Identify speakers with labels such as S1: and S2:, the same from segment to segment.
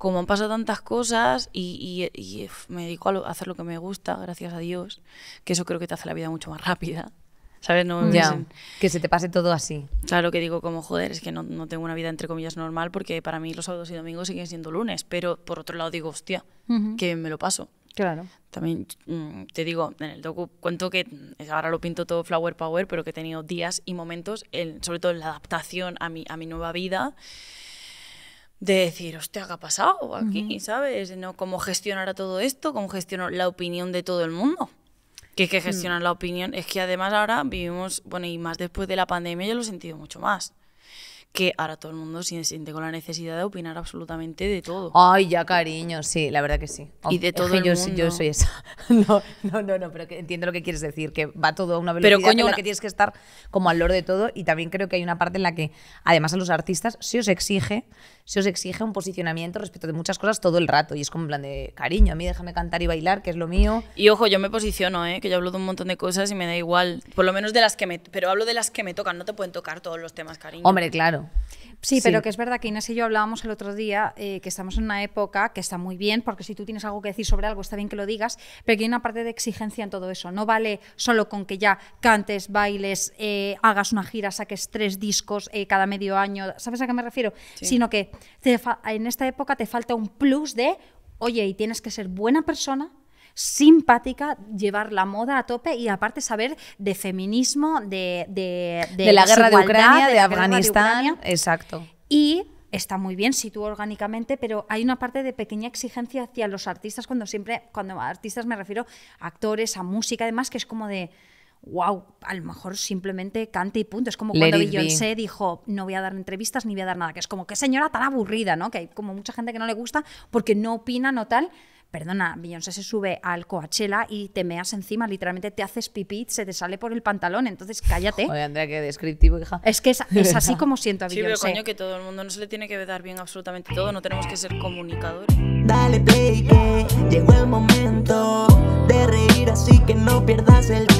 S1: como han pasado tantas cosas y, y- y, me dedico a, lo- a hacer lo que me gusta, gracias a Dios, que eso creo que te hace la vida mucho más rápida. ¿Sabes? No,
S2: Ya,
S1: es-
S2: que se te pase todo así.
S1: Claro que digo como, joder, es que no, no tengo una vida entre comillas normal porque para mí los sábados y domingos siguen siendo lunes, pero por otro lado digo, hostia, que me lo paso.
S2: Claro.
S1: También mm, te digo, en el docu cuento que mm, ahora lo pinto todo flower power, pero que he tenido días y momentos, en- sobre todo en la adaptación a mi, a mi nueva vida, de decir, hostia, ¿qué ha pasado aquí? ¿Sabes? ¿No? ¿Cómo gestionar a todo esto? ¿Cómo gestionar la opinión de todo el mundo? Que es que gestionar la opinión, es que además ahora vivimos, bueno, y más después de la pandemia yo lo he sentido mucho más. Que ahora todo el mundo se siente con la necesidad de opinar absolutamente de todo.
S2: Ay, ya, cariño, sí, la verdad que sí.
S1: Y de
S2: Es
S1: todo
S2: que
S1: el
S2: yo, sí- yo
S1: mundo.
S2: soy esa. No, no, no, no, pero que entiendo lo que quieres decir, que va todo a una velocidad
S1: Pero, coño,
S2: en la que tienes que estar como al loro de todo y también creo que hay una parte en la que además a los artistas se os exige, se os exige un posicionamiento respecto de muchas cosas todo el rato y es como en plan de cariño, a mí déjame cantar y bailar, que es lo mío.
S1: Y ojo, yo me posiciono, ¿eh? que yo hablo de un montón de cosas y me da igual. Por lo menos de las que me... Pero hablo de las que me tocan, no te pueden tocar todos los temas, cariño.
S2: Hombre, claro.
S3: Sí, pero que es verdad que Inés y yo hablábamos el otro día eh, que estamos en una época que está muy bien, porque si tú tienes algo que decir sobre algo, está bien que lo digas, pero que hay una parte de exigencia en todo eso. No vale solo con que ya cantes, bailes, eh, hagas una gira, saques tres discos eh, cada medio año, ¿sabes a qué me refiero? Sino que te en esta época te falta un plus de, oye, y tienes que ser buena persona, simpática, llevar la moda a tope y aparte saber de feminismo, de, de,
S2: De, la guerra de Ucrania, de, Afganistán,
S3: Ucrania.
S2: exacto.
S3: Y está muy bien si tú orgánicamente, pero hay una parte de pequeña exigencia hacia los artistas cuando siempre, cuando a artistas me refiero a actores, a música, además que es como de wow, a lo mejor simplemente cante y punto. Es como
S2: Let
S3: cuando. Beyoncé dijo, no voy a dar entrevistas ni voy a dar nada, que es como que señora tan aburrida, ¿no? Que hay como mucha gente que no le gusta porque no opina, no tal. Perdona, Beyoncé se sube al Coachella y te meas encima, literalmente te haces pipí, se te sale por el pantalón, entonces cállate.
S2: Joder, Andrea, qué descriptivo, hija.
S3: Es que es, es así como siento a
S1: Sí, pero
S3: Beyoncé.
S1: coño, que todo el mundo no se le tiene que dar bien absolutamente todo, no tenemos que ser comunicadores.
S4: Dale play que llegó el momento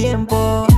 S4: tiempo.